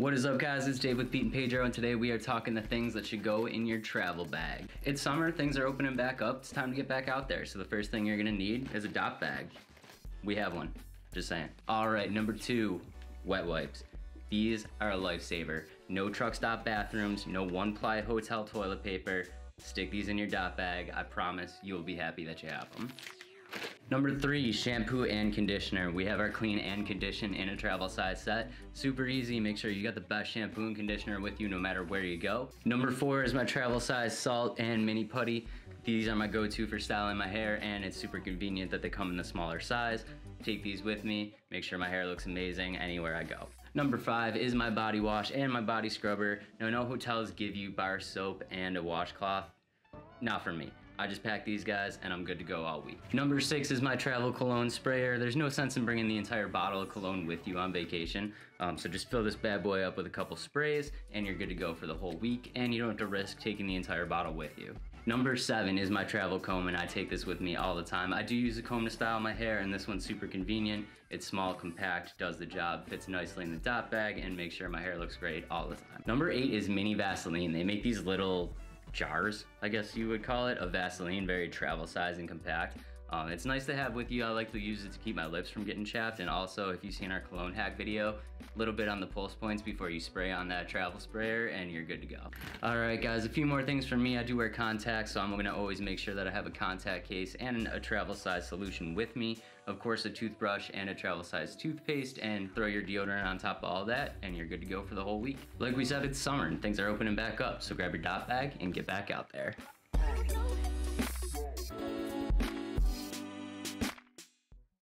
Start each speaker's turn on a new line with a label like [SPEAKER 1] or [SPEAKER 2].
[SPEAKER 1] What is up guys, it's Dave with Pete and Pedro and today we are talking the things that should go in your travel bag. It's summer, things are opening back up, it's time to get back out there. So the first thing you're gonna need is a dopp bag. We have one, just saying. All right, number two, wet wipes. These are a lifesaver. No truck stop bathrooms, no one ply hotel toilet paper. Stick these in your dopp bag. I promise you will be happy that you have them. Number three, shampoo and conditioner. We have our clean and condition in a travel size set. Super easy, make sure you got the best shampoo and conditioner with you no matter where you go. Number four is my travel size salt and mini putty. These are my go-to for styling my hair and it's super convenient that they come in the smaller size. Take these with me, make sure my hair looks amazing anywhere I go. Number five is my body wash and my body scrubber. Now, no hotels give you bar soap and a washcloth. Not for me. I just pack these guys and I'm good to go all week. Number six is my travel cologne sprayer. There's no sense in bringing the entire bottle of cologne with you on vacation. Um, so just fill this bad boy up with a couple sprays and you're good to go for the whole week and you don't have to risk taking the entire bottle with you. Number seven is my travel comb and I take this with me all the time. I do use a comb to style my hair and this one's super convenient. It's small, compact, does the job, fits nicely in the dopp bag and makes sure my hair looks great all the time. Number eight is mini Vaseline. They make these little jars, I guess you would call it, of Vaseline, very travel size and compact. Um, it's nice to have with you. I like to use it to keep my lips from getting chapped. And also, if you've seen our cologne hack video, a little bit on the pulse points before you spray on that travel sprayer and you're good to go. All right, guys, a few more things for me. I do wear contacts, so I'm gonna always make sure that I have a contact case and a travel size solution with me. Of course, a toothbrush and a travel size toothpaste and throw your deodorant on top of all that and you're good to go for the whole week. Like we said, it's summer and things are opening back up. So grab your dopp bag and get back out there.